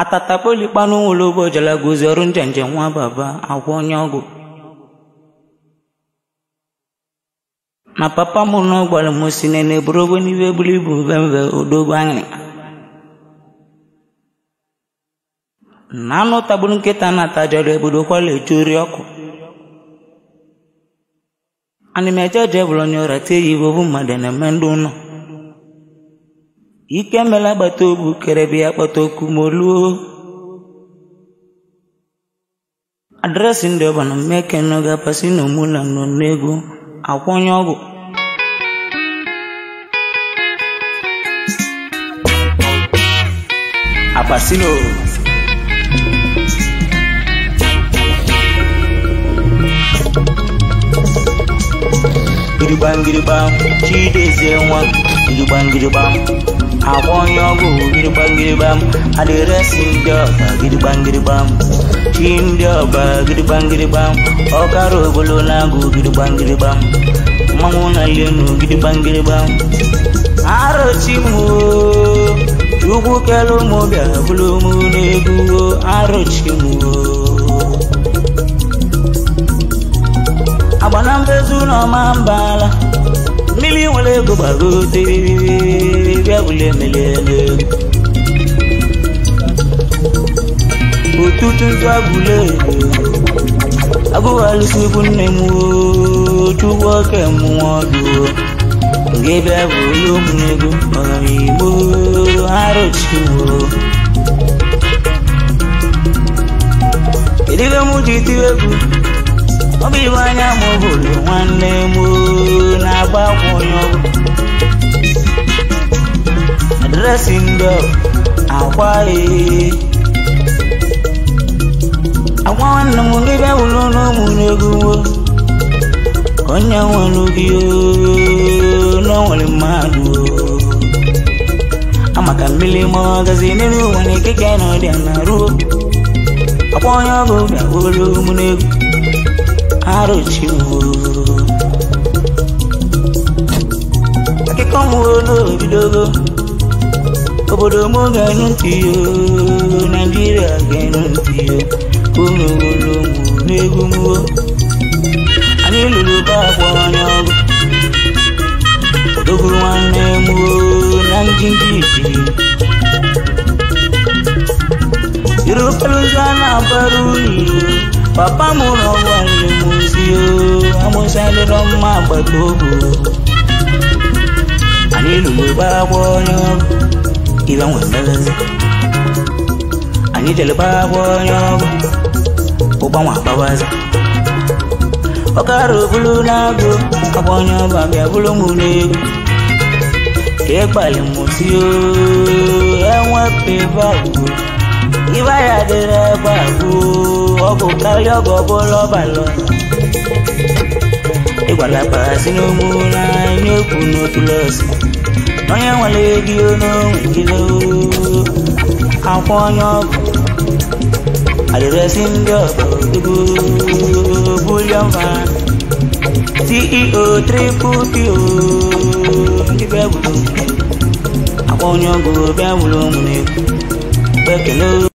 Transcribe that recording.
atatakpolikpanụ nwologbo jalagozi ọrụ njem njem nwa baba agwa onye ọgwụ na papa m na ọgbara m si na bụrụ n'ibe buru ibu bembe odogbo anyị na anụ tagburu nkịta na atajọrọ obodo kwala ori ọkụ Anyị m eje eje onye ọra tie ya ibe mmadụ na-eme ndị ụnọ ike mela agbata obu kerebe ya kpata okwu ma oluo adreesị ndị ọbana mmekeno ga-apasị n'omula nọ n'ego akwụnye ọgwụ apasino gịrịgbam gịrịgbam chidezie nwa gidigbam agwọ onye ọgwụ gidigbam gidigbam adịresi ndị ọba gidigbam gidigbam chi ndị ọba gidigbam gidigbam ọkara obolo na-agụ gidigbam gidigbam mmanwụ na lenu gidigbam gidigbam arụchi mba le go baru ti ya bule melele otutu nja bule ago alusi bunne mu tu wa ke mu odu nge be bulu mu go magami mu haro chi mu Ilé mu jìtì egwu, ọ bụ iwe anya ma ọ bụrụ nwanne m dressing bell akwa m gị ka onye nwere obi na nwere mmadụ amaka mmiri magazi n'elu na ekeke na na akwa onye ọgụ Oromo guarantee you, Nigeria guarantee you. Oro oromo negumo. Ani luluba kwanya ogu. Odoguru nwanne mu nanjinjiji. Irufelu na abaru Papa mụrụ ọgwụ anyị mụzi o, amụsalịrọ mma agbata obo. Anyị iban wasalan ani tel babo nyogo uban wa babaza okaro bulu na go abonyo ba bi abulu mule e pale musi o e won pe bawo iba ya de re bawo ogo kali ogo bo lo ba lo ìgbàlagbà sínú mú onye nwere ego n'onwe gị akwa onye ọgụ adịresị ndị ọbụ buliọma ceo tripl ndị bịa gburu akwa onye ọgụ bịa gburu onwe